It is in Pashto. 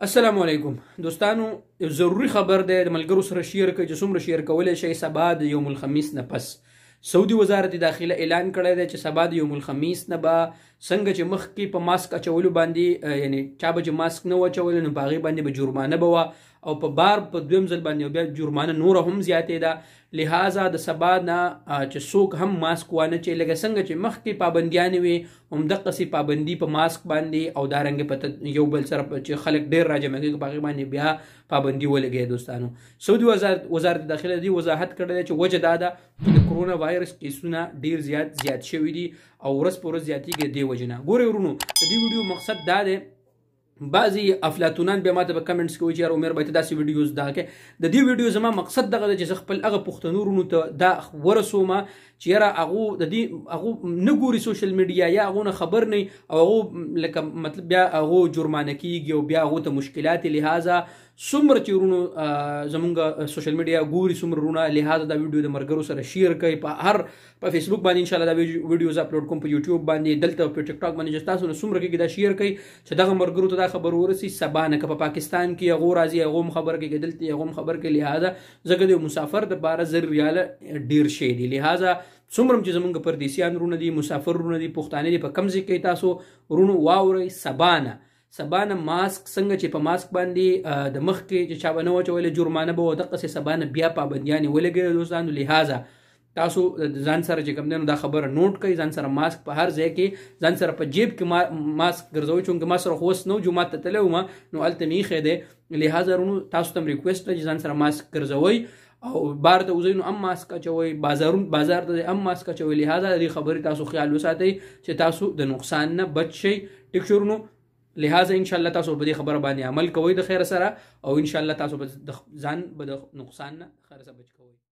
السلام علیکم دوستانو یو ضروری خبر دی د ملګرو سره شیر کړئ چې څومره شیر کولای شئ سبا د یوم الخمیس نه پس سعودي وزارت داخله اعلان کړی دی چې سبا د یوم الخمیس نه به څنګه چې مخکې په ماسک اچولو باندې یعنی چا به چې ماسک نه واچول نو په هغې باندې به جرمانه به وه او په بار په دویم ځل باندې بیا جرمانه نور هم زیاتې ده لہذا د سبا نه چې څوک هم ماسک وانه چې لګه څنګه چې مخکې پابندیان وي هم د قصې پابندي په ماسک باندې او دارنګ په یو بل سره چې خلک ډیر راجمع کېږي په باندې بیا پابندي ولګي دوستانو سعودي وزارت وزارت داخله دی وضاحت کړی چې وجه دا ده چې د کرونا وایرس کیسونه ډیر زیات زیات شوي دي او ورځ پر ورځ زیاتېږي دی وجنه ګوري ورونو د دې ویډیو مقصد دا دی بعضی افلاطونان بیا ماته په کمنټس کې وایي چې یار عمر باید داسې ویډیوز دا کې د دې ویډیو زما مقصد دغه دی چې زه خپل هغه پښتنو ورونو ته دا ورسوم چې یاره هغه د دې هغه نه ګوري سوشل میډیا یا هغه نه خبر نه او هغه لکه مطلب بیا هغه جرمانه کیږي او بیا هغه ته مشکلات لہذا څومره چې ورونو زمونږ سوشل میډیا ګوري څومره ورونه لہذا دا ویډیو د مرګرو سره شیر کړئ په هر په فیسبوک باندې ان شاء الله دا ویډیوز اپلوډ کوم په یوټیوب باندې دلته په ټیک ټاک باندې چې تاسو له څومره کې دا شیر کړئ چې دغه مرګرو ته دا خبر ورسی سبا نه په پاکستان کې هغه راځي هغه خبر کې دلته هغه خبر کې لہذا زګه د مسافر د 12000 ریال ډیر شي دي لہذا څومره چې زمونږ پردیسیان رونه دي مسافر رونه دي پښتانه دي په کم ځای کې تاسو رونه واوري سبا نه سبانه ماسک څنګه چې په ماسک باندې د مخ کې چې چا بنو چولې جرمانه به ودقه سبانه بیا پابندیان ولګي دوستانو لہذا تاسو ځان سره چې کوم دینو دا خبره نوٹ کړئ ځان سره ماسک په هر ځای کې ځان سره په جیب کې ماسک ګرځوي چې ما سره خوست نو جمعه ته تللی وم نو الته می خې ده لہذا رونو تاسو تم ریکوست ده چې ځان سره ماسک ګرځوي او بار ته وزین ام ماسک چوي بازارون بازار ته ام ماسک چوي لہذا دې خبره تاسو خیال وساتئ چې تاسو د نقصان نه بچ شئ ټیک شورونو لہذا ان شاء الله تاسو به دې خبره باندې عمل کوئ د خیر سره او ان شاء الله تاسو به ځان به د نقصان نه خیر سره بچ کوئ